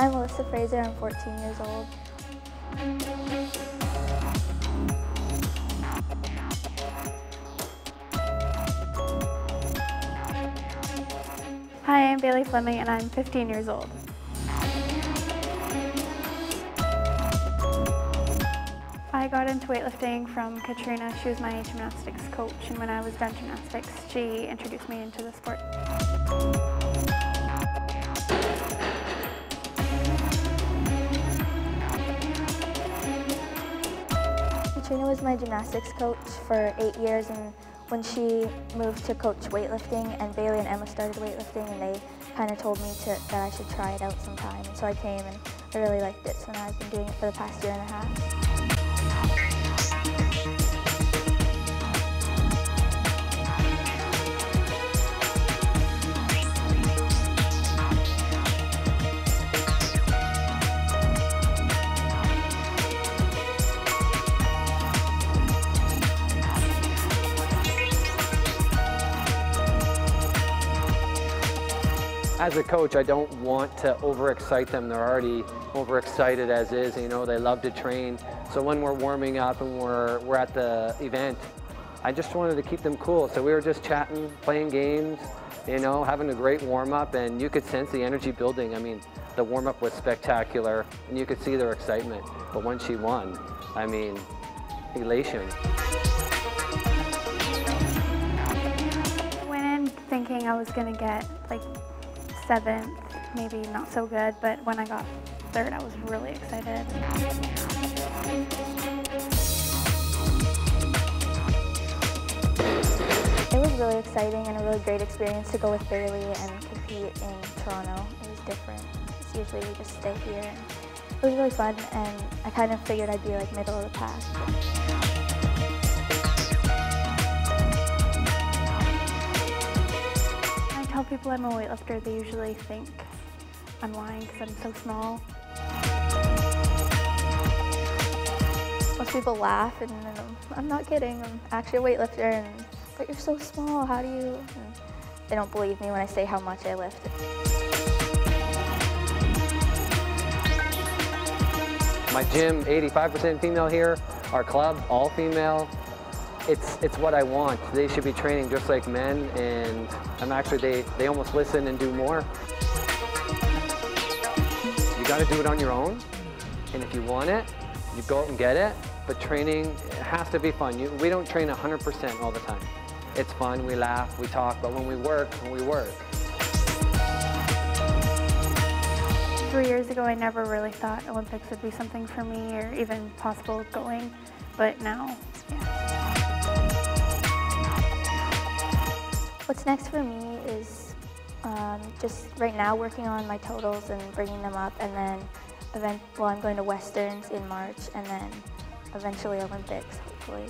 I'm Alyssa Fraser, I'm 14 years old. Hi, I'm Bayleigh Fleming and I'm 15 years old. I got into weightlifting from Katrina. She was my gymnastics coach and when I was done gymnastics, she introduced me into the sport. Katrina was my gymnastics coach for eight years and when she moved to coach weightlifting and Bayleigh and Emma started weightlifting and they kind of told me to, that I should try it out sometime. And so I came and I really liked it. So now I've been doing it for the past year and a half. As a coach, I don't want to overexcite them. They're already overexcited as is. You know, they love to train. So when we're warming up and we're, we're at the event, I just wanted to keep them cool. So we were just chatting, playing games, you know, having a great warm up and you could sense the energy building. I mean, the warm up was spectacular and you could see their excitement. But when she won, I mean, elation. Went in thinking I was gonna get like seventh, maybe not so good, but when I got third, I was really excited. It was really exciting and a really great experience to go with Bayleigh and compete in Toronto. It was different. It's usually we just stay here. It was really fun and I kind of figured I'd be like middle of the pack. People I'm a weightlifter, they usually think I'm lying because I'm so small. Most people laugh and I'm, I'm not kidding. I'm actually a weightlifter and but you're so small. How do you? And they don't believe me when I say how much I lift. My gym, 85% female here. Our club, all female. It's, it's what I want. They should be training just like men and I'm actually, they, they almost listen and do more. You gotta do it on your own. And if you want it, you go out and get it. But training has to be fun. You, we don't train 100% all the time. It's fun, we laugh, we talk, but when we work, we work. Three years ago, I never really thought Olympics would be something for me or even possible going, but now, yeah. What's next for me is um, just right now working on my totals and bringing them up, and then event. Well, I'm going to Westerns in March, and then eventually Olympics, hopefully.